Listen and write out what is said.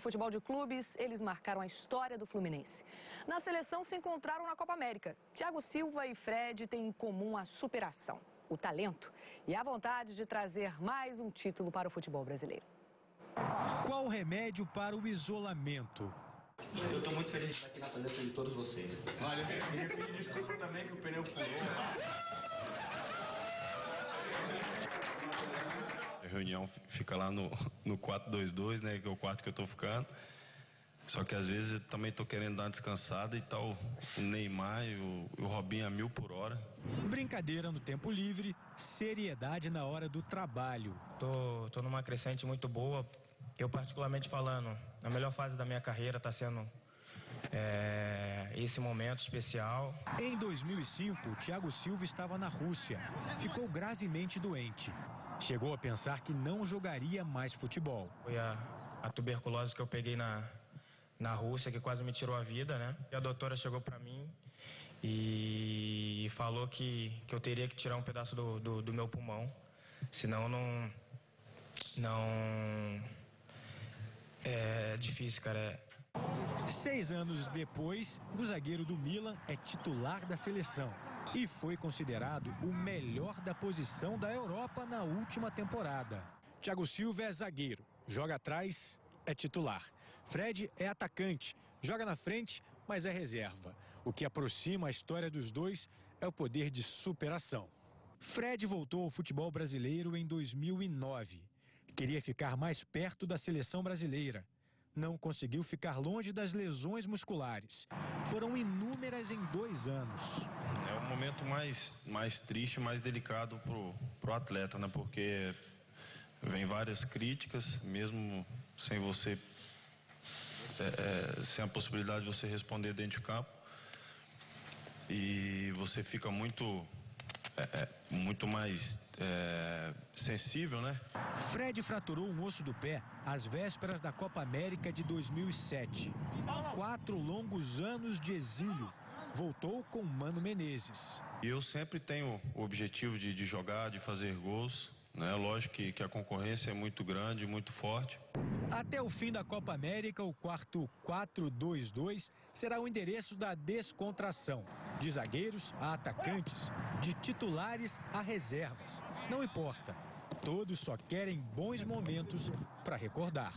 No futebol de clubes, eles marcaram a história do Fluminense. Na seleção se encontraram na Copa América. Thiago Silva e Fred têm em comum a superação, o talento e a vontade de trazer mais um título para o futebol brasileiro. Qual o remédio para o isolamento? Eu estou muito feliz de estar aqui na presença de todos vocês. Olha, eu queria pedir desculpa também que o pneu furou. A reunião fica lá no, no 422, né, que é o quarto que eu estou ficando. Só que às vezes eu também estou querendo dar uma descansada e tal. O Neymar e o, o Robinho a mil por hora. Brincadeira no tempo livre, seriedade na hora do trabalho. Tô, tô numa crescente muito boa. Eu, particularmente falando, a melhor fase da minha carreira está sendo é, esse momento especial. Em 2005, Thiago Silva estava na Rússia. Ficou gravemente doente. Chegou a pensar que não jogaria mais futebol. Foi a, a tuberculose que eu peguei na, na Rússia, que quase me tirou a vida, né? E a doutora chegou para mim e falou que, que eu teria que tirar um pedaço do, do, do meu pulmão, senão não. Não. É difícil, cara. Seis anos depois, o zagueiro do Milan é titular da seleção e foi considerado o melhor da posição da Europa na última temporada. Thiago Silva é zagueiro, joga atrás é titular. Fred é atacante, joga na frente, mas é reserva. O que aproxima a história dos dois é o poder de superação. Fred voltou ao futebol brasileiro em 2009. Queria ficar mais perto da seleção brasileira. Não conseguiu ficar longe das lesões musculares. Foram inúmeras em dois anos. É o momento mais, mais triste, mais delicado pro, pro atleta, né? Porque vem várias críticas, mesmo sem você é, é, sem a possibilidade de você responder dentro de campo. E você fica muito é, é, muito mais é, sensível, né? Fred fraturou um osso do pé às vésperas da Copa América de 2007. Quatro longos anos de exílio. Voltou com Mano Menezes. Eu sempre tenho o objetivo de, de jogar, de fazer gols. Né? Lógico que, que a concorrência é muito grande, muito forte. Até o fim da Copa América, o quarto 4-2-2 será o endereço da descontração. De zagueiros a atacantes, de titulares a reservas. Não importa. Todos só querem bons momentos para recordar.